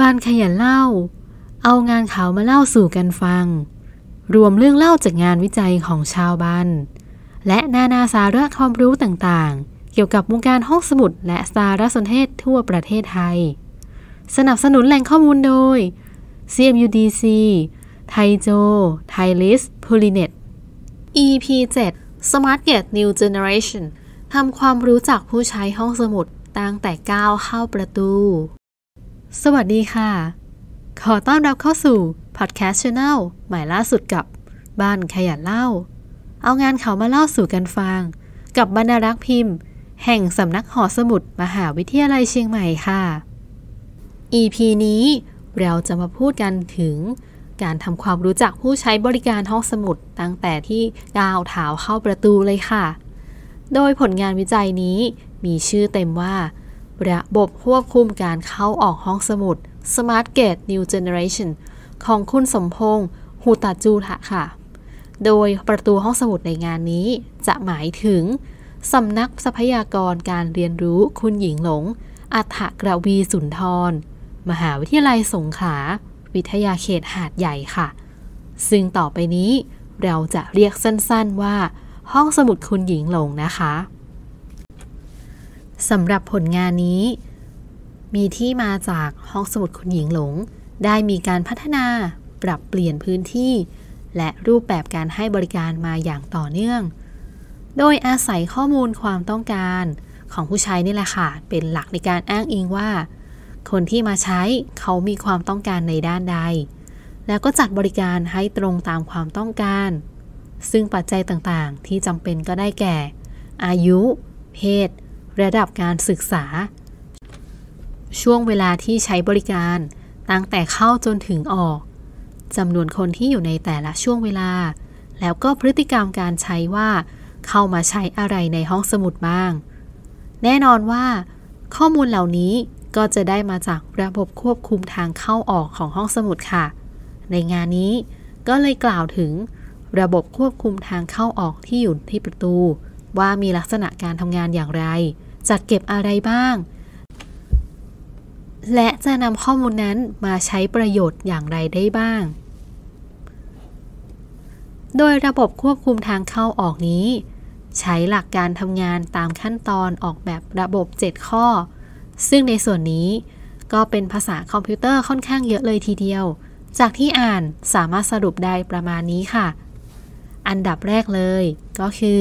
บ้านขยันเล่า เอางานข่าวมาเล่าสู่กันฟัง รวมเรื่องเล่าจากงานวิจัยของชาวบ้านและนานาสาระความรู้ต่างๆ เกี่ยวกับวงการห้องสมุดและสารสนเทศทั่วประเทศไทย สนับสนุนแหล่งข้อมูลโดย CMUDC ไทโจ ไทลิสพูลิเน็ต EP 7 Smart g a t New Generation ทำความรู้จักผู้ใช้ห้องสมุดตั้งแต่ก้าวเข้าประตู สวัสดีค่ะ ขอต้อนรับเข้าสู่ Podcast Channel ใหม่ล่าสุดกับบ้านขยันเล่า เอางานเขามาเล่าสู่กันฟัง กับบรรณารักษ์พิมพ์ แห่งสำนักหอสมุดมหาวิทยาลัยเชียงใหม่ค่ะ EP นี้เราจะมาพูดกันถึงการทำความรู้จักผู้ใช้บริการห้องสมุดตั้งแต่ที่ก้าวเท้าเข้าประตูเลยค่ะ โดยผลงานวิจัยนี้มีชื่อเต็มว่า ระบบควบคุมการเข้าออกห้องสมุด Smart Gate New Generation ของคุณสมพงษ์หูตาจูทะค่ะ โดยประตูห้องสมุดในงานนี้จะหมายถึงสำนักทรัพยากรการเรียนรู้คุณหญิงหลง อัฐกระวีสุนทร มหาวิทยาลัยสงขลา วิทยาเขตหาดใหญ่ค่ะ ซึ่งต่อไปนี้เราจะเรียกสั้นๆว่า ห้องสมุดคุณหญิงหลงนะคะ สำหรับผลงานนี้ มีที่มาจากห้องสมุดคุณหญิงหลง ได้มีการพัฒนาปรับเปลี่ยนพื้นที่ และรูปแบบการให้บริการมาอย่างต่อเนื่อง โดยอาศัยข้อมูลความต้องการของผู้ใช้นี่แหละค่ะ เป็นหลักในการอ้างอิงว่า คนที่มาใช้เขามีความต้องการในด้านใด แล้วก็จัดบริการให้ตรงตามความต้องการ ซึ่งปัจจัยต่างๆ ที่จำเป็นก็ได้แก่ อายุ เพศ ระดับการศึกษา ช่วงเวลาที่ใช้บริการตั้งแต่เข้าจนถึงออกจำนวนคนที่อยู่ในแต่ละช่วงเวลา แล้วก็พฤติกรรมการใช้ว่า เข้ามาใช้อะไรในห้องสมุดบ้าง แน่นอนว่า ข้อมูลเหล่านี้ก็จะได้มาจากระบบควบคุมทางเข้าออกของห้องสมุดค่ะ ในงานนี้ก็เลยกล่าวถึง ระบบควบคุมทางเข้าออกที่อยู่ที่ประตู ว่ามีลักษณะการทำงานอย่างไร จัดเก็บอะไรบ้าง และจะนำข้อมูลนั้นมาใช้ประโยชน์อย่างไรได้บ้าง โดยระบบควบคุมทางเข้าออกนี้ ใช้หลักการทำงานตามขั้นตอนออกแบบระบบ 7 ข้อ ซึ่งในส่วนนี้ก็เป็นภาษาคอมพิวเตอร์ค่อนข้างเยอะเลยทีเดียว จากที่อ่านสามารถสรุปได้ประมาณนี้ค่ะ อันดับแรกเลยก็คือ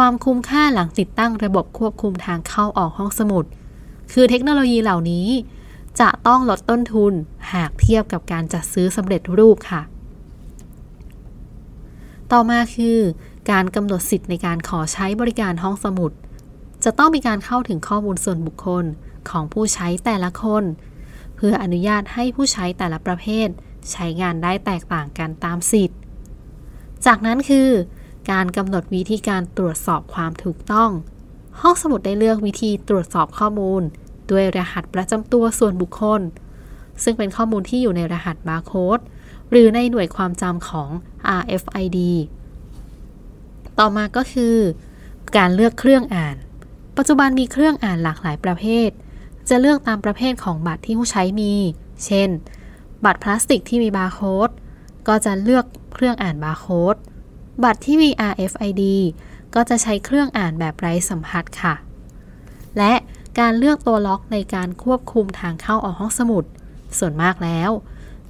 ความคุ้มค่าหลังติดตั้งระบบควบคุมทางเข้าออกห้องสมุด คือเทคโนโลยีเหล่านี้ จะต้องลดต้นทุนหากเทียบกับการจัดซื้อสำเร็จรูปค่ะ ต่อมาคือการกำหนดสิทธิ์ในการขอใช้บริการห้องสมุด จะต้องมีการเข้าถึงข้อมูลส่วนบุคคลของผู้ใช้แต่ละคน เพื่ออนุญาตให้ผู้ใช้แต่ละประเภท ใช้งานได้แตกต่างกันตามสิทธิ์ จากนั้นคือ การกำหนดวิธีการตรวจสอบความถูกต้อง ห้องสมุดได้เลือกวิธีตรวจสอบข้อมูล ด้วยรหัสประจำตัวส่วนบุคคล ซึ่งเป็นข้อมูลที่อยู่ในรหัสบาร์โค้ดหรือในหน่วยความจำของ RFID ต่อมาก็คือ การเลือกเครื่องอ่าน ปัจจุบันมีเครื่องอ่านหลากหลายประเภท จะเลือกตามประเภทของบัตรที่ผู้ใช้มี เช่น บัตรพลาสติกที่มีบาร์โค้ดก็จะเลือกเครื่องอ่านบาร์โค้ด บัตรที่มี RFID ก็จะใช้เครื่องอ่านแบบไร้สัมผัสค่ะ และการเลือกตัวล็อกในการควบคุมทางเข้าออกห้องสมุด ส่วนมากแล้ว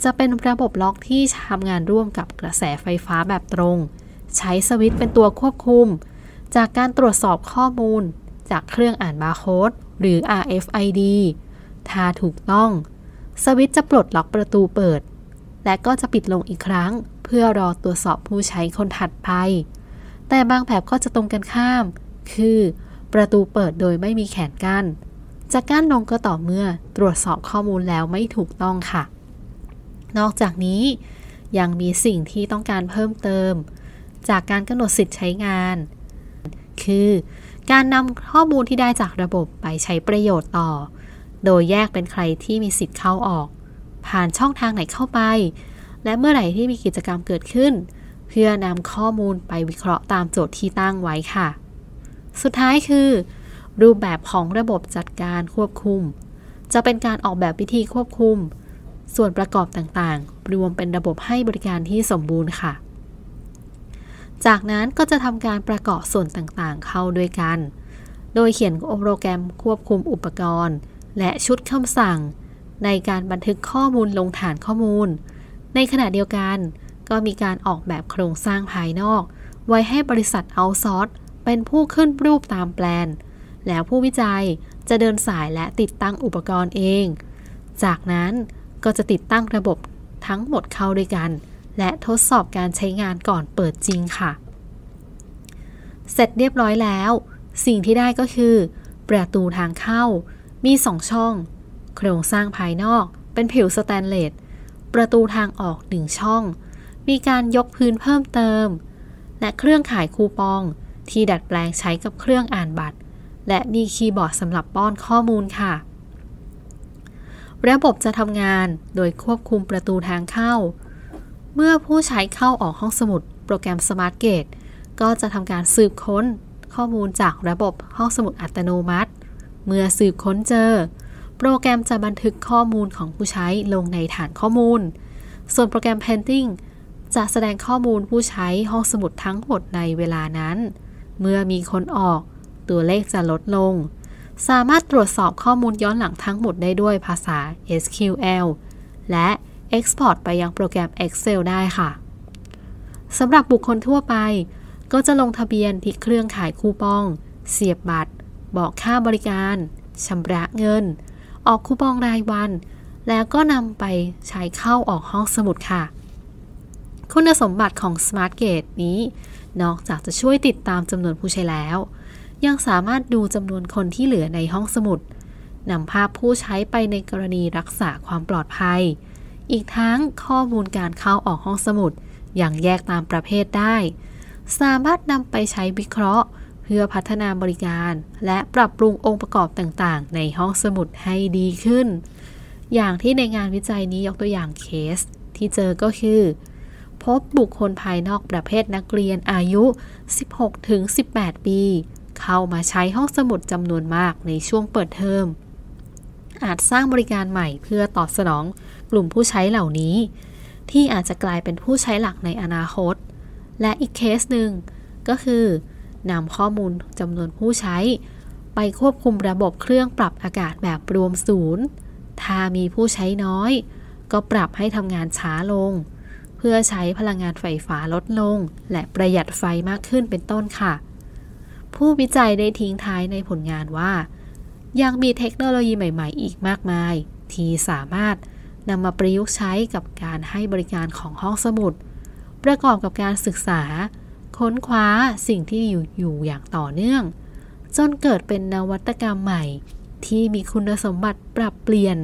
จะเป็นระบบล็อกที่ทำงานร่วมกับกระแสไฟฟ้าแบบตรง ใช้สวิตช์เป็นตัวควบคุม จากการตรวจสอบข้อมูล จากเครื่องอ่านบาร์โค้ดหรือ RFID ถ้าถูกต้อง สวิตช์จะปลดล็อกประตูเปิด และก็จะปิดลงอีกครั้ง เพื่อรอตรวจสอบผู้ใช้คนถัดไป แต่บางแบบก็จะตรงกันข้าม คือ ประตูเปิดโดยไม่มีแขนกั้น จะกั้นลงก็ต่อเมื่อตรวจสอบข้อมูลแล้วไม่ถูกต้องค่ะ นอกจากนี้ ยังมีสิ่งที่ต้องการเพิ่มเติม จากการกำหนดสิทธิ์ใช้งาน คือการนำข้อมูลที่ได้จากระบบไปใช้ประโยชน์ต่อ โดยแยกเป็นใครที่มีสิทธิ์เข้าออก ผ่านช่องทางไหนเข้าไป และเมื่อไหร่ที่มีกิจกรรมเกิดขึ้น เพื่อนำข้อมูลไปวิเคราะห์ตามโจทย์ที่ตั้งไว้ค่ะ สุดท้ายคือ รูปแบบของระบบจัดการควบคุม จะเป็นการออกแบบวิธีควบคุม ส่วนประกอบต่างๆ รวมเป็นระบบให้บริการที่สมบูรณ์ค่ะ จากนั้นก็จะทำการประกอบส่วนต่างๆ เข้าด้วยกัน โดยเขียนโปรแกรมควบคุมอุปกรณ์ และชุดคำสั่ง ในการบันทึกข้อมูลลงฐานข้อมูล ในขณะเดียวกัน ก็มีการออกแบบโครงสร้างภายนอก ไว้ให้บริษัทเอาซอร์สเป็นผู้ขึ้นรูปตามแปลน แล้วผู้วิจัยจะเดินสายและติดตั้งอุปกรณ์เอง จากนั้นก็จะติดตั้งระบบทั้งหมดเข้าด้วยกัน และทดสอบการใช้งานก่อนเปิดจริงค่ะ เสร็จเรียบร้อยแล้ว สิ่งที่ได้ก็คือ ประตูทางเข้ามีสองช่อง โครงสร้างภายนอกเป็นผิวสแตนเลส ประตูทางออกหนึ่งช่อง มีการยกพื้นเพิ่มเติม และเครื่องขายคูปองที่ดัดแปลงใช้กับเครื่องอ่านบัตร และมีคีย์บอร์ดสำหรับป้อนข้อมูลค่ะ ระบบจะทำงานโดยควบคุมประตูทางเข้า เมื่อผู้ใช้เข้าออกห้องสมุด โปรแกรม Smart Gate ก็จะทำการสืบค้นข้อมูลจากระบบห้องสมุดอัตโนมัติ เมื่อสืบค้นเจอ โปรแกรมจะบันทึกข้อมูลของผู้ใช้ลงในฐานข้อมูล ส่วนโปรแกรม Painting จะแสดงข้อมูลผู้ใช้ห้องสมุดทั้งหมดในเวลานั้น เมื่อมีคนออก ตัวเลขจะลดลง สามารถตรวจสอบข้อมูลย้อนหลังทั้งหมดได้ด้วยภาษา SQL และ Export ไปยังโปรแกรม Excel ได้ค่ะ สำหรับบุคคลทั่วไป ก็จะลงทะเบียนที่เครื่องขายคูปอง เสียบบัตร บอกค่าบริการชำระเงิน ออกคูปองรายวัน แล้วก็นำไปใช้เข้าออกห้องสมุดค่ะ คุณสมบัติของ Smart Gate นี้ นอกจากจะช่วยติดตามจำนวนผู้ใช้แล้ว ยังสามารถดูจำนวนคนที่เหลือในห้องสมุดนำภาพผู้ใช้ไปในกรณีรักษาความปลอดภัย อีกทั้งข้อมูลการเข้าออกห้องสมุดอย่างแยกตามประเภทได้ สามารถนำไปใช้วิเคราะห์ เพื่อพัฒนาบริการ และปรับปรุงองค์ประกอบต่างๆ ในห้องสมุดให้ดีขึ้น อย่างที่ในงานวิจัยนี้ยกตัวอย่างเคส ที่เจอก็คือ พบบุคคลภายนอกประเภทนักเรียนอายุ 16-18 ปี เข้ามาใช้ห้องสมุดจำนวนมากในช่วงเปิดเทอมอาจสร้างบริการใหม่เพื่อตอบสนองกลุ่มผู้ใช้เหล่านี้ ที่อาจจะกลายเป็นผู้ใช้หลักในอนาคต และอีกเคสหนึ่งก็คือ นำข้อมูลจำนวนผู้ใช้ ไปควบคุมระบบเครื่องปรับอากาศแบบรวมศูนย์ ถ้ามีผู้ใช้น้อย ก็ปรับให้ทำงานช้าลง เพื่อใช้พลังงานไฟฟ้าลดลง และประหยัดไฟมากขึ้นเป็นต้นค่ะ ผู้วิจัยได้ทิ้งท้ายในผลงานว่า ยังมีเทคโนโลยีใหม่ ๆ อีกมากมาย ที่สามารถนำมาประยุกต์ใช้กับการให้บริการของห้องสมุด ประกอบกับการศึกษา ค้นคว้าสิ่งที่อยู่อยู่อย่างต่อเนื่อง จนเกิดเป็นนวัตกรรมใหม่ ที่มีคุณสมบัติปรับเปลี่ยน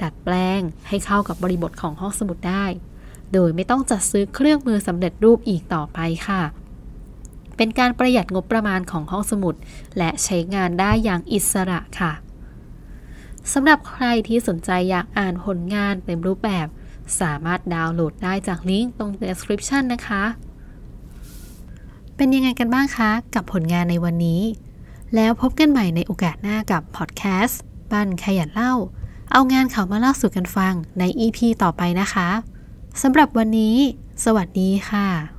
ดัดแปลงให้เข้ากับบริบทของห้องสมุดได้ โดยไม่ต้องจัดซื้อเครื่องมือสำเร็จรูปอีกต่อไปค่ะ เป็นการประหยัดงบประมาณของห้องสมุด และใช้งานได้อย่างอิสระค่ะสำหรับใครที่สนใจอยากอ่านผลงานเต็มรูปแบบ สามารถดาวน์โหลดได้จากลิงก์ตรง description นะคะ เป็นยังไงกันบ้างคะ กับผลงานในวันนี้ แล้วพบกันใหม่ในโอกาสหน้ากับพอดแคสต์บ้านขยันเล่า เอางานเขามาเล่าสู่กันฟังใน EP ต่อไปนะคะสำหรับวันนี้ สวัสดีค่ะ